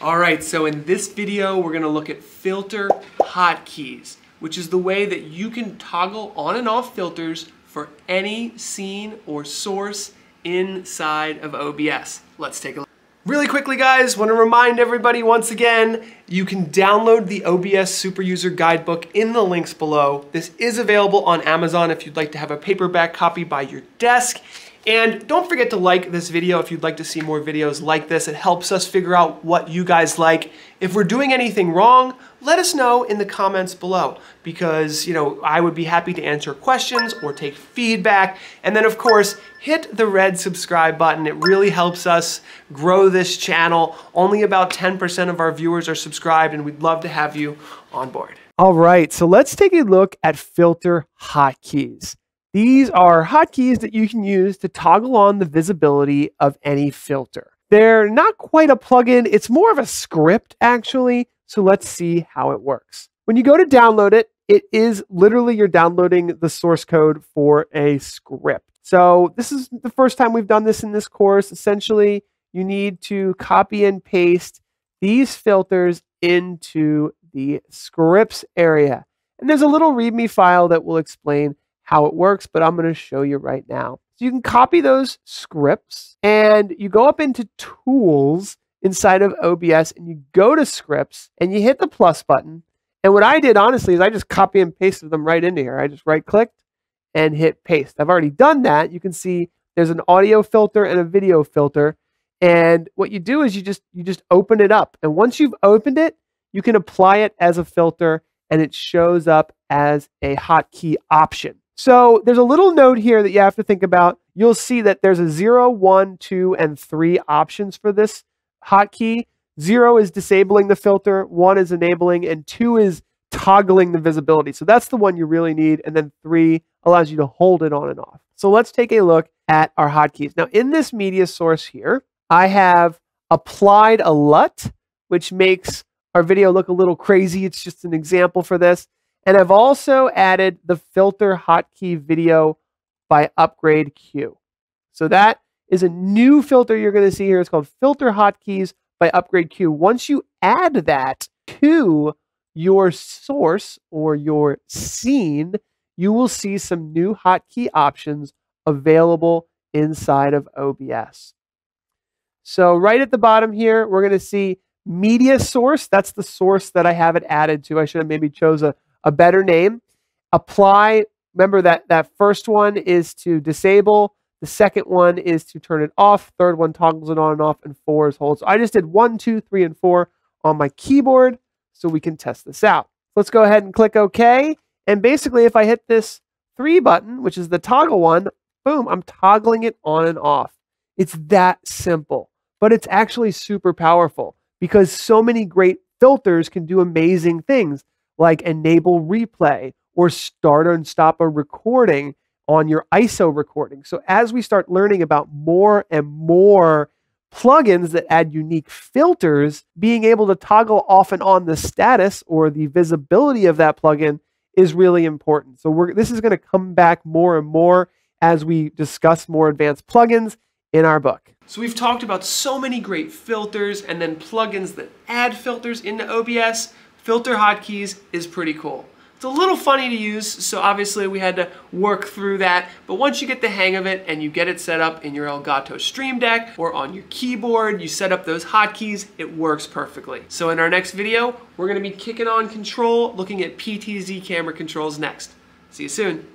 All right, so in this video, we're gonna look at filter hotkeys, which is the way that you can toggle on and off filters for any scene or source inside of OBS. Let's take a look. Really quickly guys, want to remind everybody once again, you can download the OBS Superuser Guidebook in the links below. This is available on Amazon if you'd like to have a paperback copy by your desk. And don't forget to like this video if you'd like to see more videos like this. It helps us figure out what you guys like. If we're doing anything wrong, let us know in the comments below because, you know, I would be happy to answer questions or take feedback. And then of course, hit the red subscribe button. It really helps us grow this channel. Only about 10% of our viewers are subscribed and we'd love to have you on board. All right, so let's take a look at filter hotkeys. These are hotkeys that you can use to toggle on the visibility of any filter. They're not quite a plugin, it's more of a script actually, so let's see how it works. When you go to download it, it is literally you're downloading the source code for a script. So this is the first time we've done this in this course. Essentially, you need to copy and paste these filters into the scripts area. And there's a little README file that will explain how it works, but I'm going to show you right now. So you can copy those scripts and you go up into tools inside of OBS and you go to scripts and you hit the plus button. And what I did honestly is I just copy and pasted them right into here. I just right clicked and hit paste. I've already done that. You can see there's an audio filter and a video filter. And what you do is you just you just open it up. And once you've opened it, you can apply it as a filter and it shows up as a hotkey option. So there's a little note here that you have to think about. You'll see that there's a 0, 1, 2, and 3 options for this hotkey. 0 is disabling the filter, 1 is enabling, and 2 is toggling the visibility. So that's the one you really need. And then 3 allows you to hold it on and off. So let's take a look at our hotkeys. Now in this media source here, I have applied a LUT, which makes our video look a little crazy. It's just an example for this. And I've also added the filter hotkey video by UpgradeQ. So that is a new filter you're going to see here. It's called filter hotkeys by UpgradeQ. Once you add that to your source or your scene, you will see some new hotkey options available inside of OBS. So right at the bottom here, we're going to see media source. That's the source that I have it added to. I should have maybe chose a, a better name. Apply, remember that that first one is to disable, the second one is to turn it off, third one toggles it on and off, and four is hold. So I just did one, two, three, and four on my keyboard so we can test this out. Let's go ahead and click OK. And basically, if I hit this three button, which is the toggle one, boom, I'm toggling it on and off. It's that simple, but it's actually super powerful because so many great filters can do amazing things like enable replay or start and stop a recording on your ISO recording. So as we start learning about more and more plugins that add unique filters, being able to toggle off and on the status or the visibility of that plugin is really important. So we're, this is going to come back more and more as we discuss more advanced plugins in our book. So we've talked about so many great filters and then plugins that add filters into OBS. Filter hotkeys is pretty cool. It's a little funny to use, so obviously we had to work through that, but once you get the hang of it and you get it set up in your Elgato Stream Deck or on your keyboard, you set up those hotkeys, it works perfectly. So in our next video, we're gonna be kicking on control, looking at PTZ camera controls next. See you soon.